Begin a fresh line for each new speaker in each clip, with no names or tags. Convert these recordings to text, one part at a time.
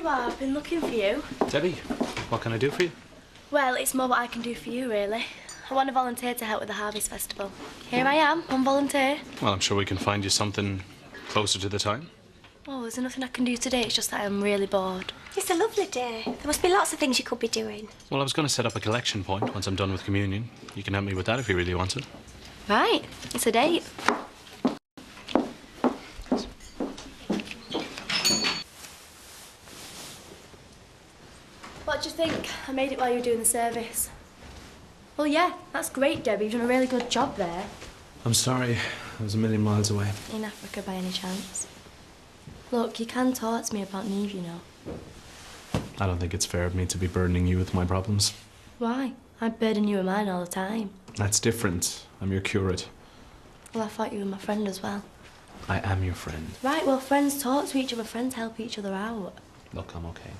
you are. I've been looking for you.
Debbie, what can I do for you?
Well, it's more what I can do for you, really. I want to volunteer to help with the Harvest Festival. Here I am, on volunteer.
Well, I'm sure we can find you something closer to the time.
Oh, there's nothing I can do today. It's just that I'm really bored.
It's a lovely day. There must be lots of things you could be doing.
Well, I was going to set up a collection point once I'm done with communion. You can help me with that if you really want to.
Right, it's a date. What do you think? I made it while you were doing the service. Well, yeah, that's great, Debbie. You've done a really good job there.
I'm sorry. I was a million miles away.
In Africa, by any chance? Look, you can talk to me about Neve, you know.
I don't think it's fair of me to be burdening you with my problems.
Why? I burden you with mine all the time.
That's different. I'm your curate.
Well, I thought you were my friend as well.
I am your friend.
Right, well, friends talk to each other, friends help each other out.
Look, I'm okay.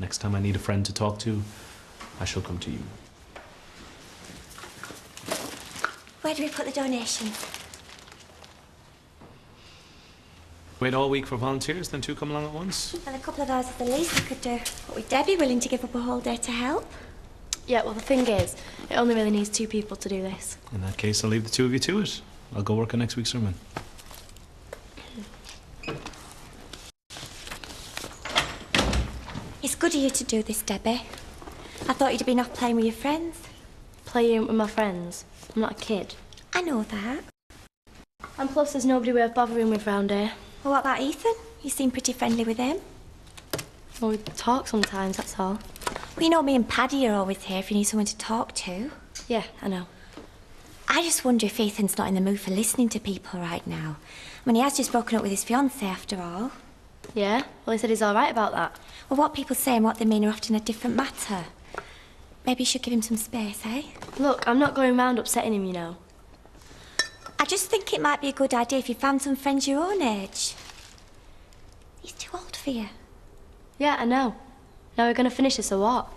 Next time I need a friend to talk to, I shall come to you.
Where do we put the donation?
Wait all week for volunteers, then two come along at once?
Well, a couple of hours is the least we could do. But with Debbie willing to give up a whole day to help?
Yeah, well, the thing is, it only really needs two people to do this.
In that case, I'll leave the two of you to it. I'll go work on next week's sermon.
Good of you to do this, Debbie. I thought you'd been off playing with your friends.
Playing with my friends. I'm not a kid.
I know that.
And plus, there's nobody worth bothering with round here.
Well, what about Ethan? You seem pretty friendly with him.
Well, we talk sometimes, that's all.
Well, you know, me and Paddy are always here if you need someone to talk to.
Yeah, I know.
I just wonder if Ethan's not in the mood for listening to people right now. I mean, he has just broken up with his fiancée after all.
Yeah? Well, he said he's all right about that.
Well, what people say and what they mean are often a different matter. Maybe you should give him some space, eh?
Look, I'm not going round upsetting him, you know.
I just think it might be a good idea if you found some friends your own age. He's too old for you.
Yeah, I know. Now we're going to finish this or what?